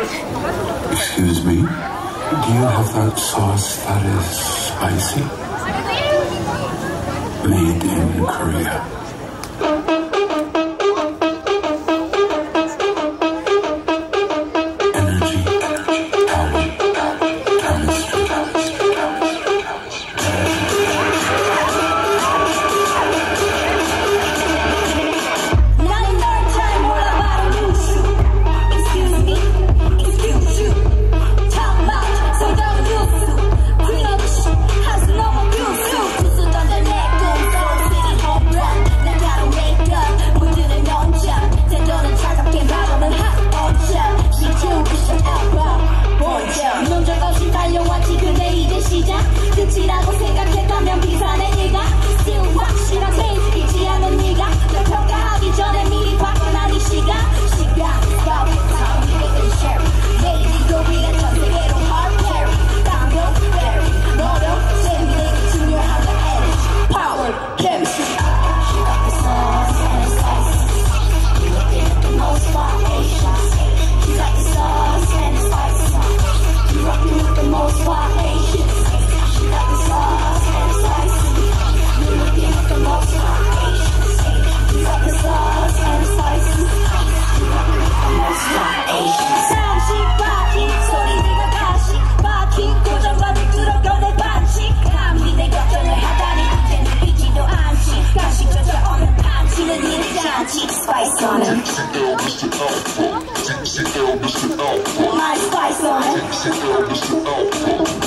Excuse me, do you have that sauce that is spicy? Made in Korea. sit is Mr. Alpha.